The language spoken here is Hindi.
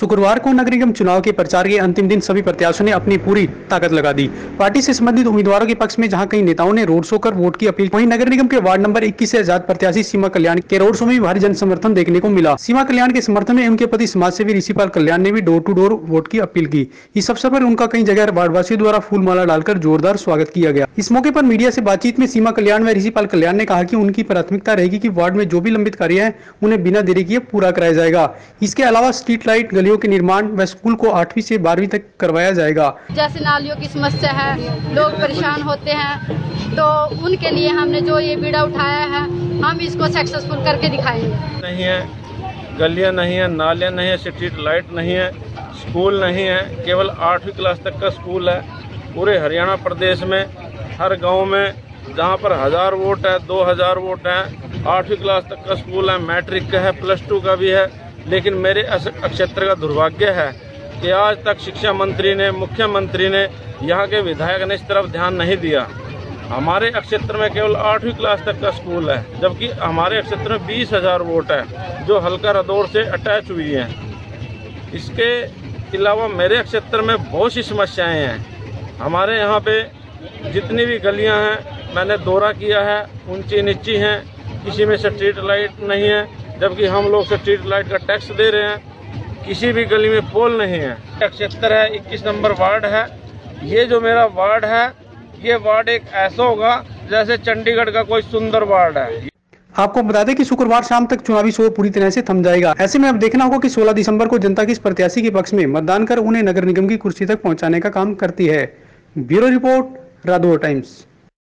शुक्रवार को नगर निगम चुनाव के प्रचार के अंतिम दिन सभी प्रत्याशियों ने अपनी पूरी ताकत लगा दी। पार्टी से संबंधित उम्मीदवारों के पक्ष में जहाँ कई नेताओं ने रोड शो कर वोट की अपील, वहीं नगर निगम के वार्ड नंबर 21 से आज़ाद प्रत्याशी सीमा कल्याण के रोड शो में भारी जन समर्थन देखने को मिला। सीमा कल्याण के समर्थन में उनके पति समाज सेवी ऋषिपाल कल्याण ने भी डोर टू डोर वोट की अपील की। इस अवसर पर उनका कई जगह वार्डवासियों द्वारा फूल माला डालकर जोरदार स्वागत किया गया। इस मौके पर मीडिया से बातचीत में सीमा कल्याण व ऋषिपाल कल्याण ने कहा कि उनकी प्राथमिकता रहेगी कि वार्ड में जो भी लंबित कार्य है, उन्हें बिना देरी किए पूरा कराया जाएगा। इसके अलावा स्ट्रीट लाइट गलियों के निर्माण व स्कूल को आठवीं से बारहवीं तक करवाया जाएगा। जैसे नालियों की समस्या है लोग परेशान होते हैं तो उनके लिए हमने जो ये बीड़ा उठाया है हम इसको सक्सेसफुल करके दिखाएँगे। नहीं है गलियाँ नहीं है नालियाँ नहीं है स्ट्रीट लाइट नहीं है स्कूल नहीं है केवल आठवीं क्लास तक का स्कूल है। पूरे हरियाणा प्रदेश में हर गाँव में जहाँ पर हज़ार वोट है दो हज़ार वोट है आठवीं क्लास तक का स्कूल है मैट्रिक का है प्लस टू का भी है। लेकिन मेरे क्षेत्र का दुर्भाग्य है कि आज तक शिक्षा मंत्री ने, मुख्यमंत्री ने यहाँ के विधायक ने इस तरफ़ ध्यान नहीं दिया। हमारे क्षेत्र में केवल आठवीं क्लास तक का स्कूल है, जबकि हमारे क्षेत्र में बीस हज़ार वोट है, जो हल्का रदौर से अटैच हुई हैं। इसके अलावा मेरे क्षेत्र में बहुत सी समस्याएँ हैं। हमारे यहाँ पे जितनी भी गलियाँ हैं, मैंने दौरा किया है ऊँची नीची हैं, किसी में स्ट्रीट लाइट नहीं है जबकि हम लोग स्ट्रीट लाइट का टैक्स दे रहे हैं। किसी भी गली में पोल नहीं है। क्षेत्र है, इक्कीस नंबर वार्ड है। ये जो मेरा वार्ड है, ये वार्ड एक ऐसा होगा जैसे चंडीगढ़ का कोई सुंदर वार्ड है। आपको बता दें कि शुक्रवार शाम तक चुनावी शोर पूरी तरह से थम जाएगा। ऐसे में अब देखना होगा कि 16 दिसंबर को जनता किस प्रत्याशी के पक्ष में मतदान कर उन्हें नगर निगम की कुर्सी तक पहुँचाने का काम करती है। Bureau report, Radaur Times.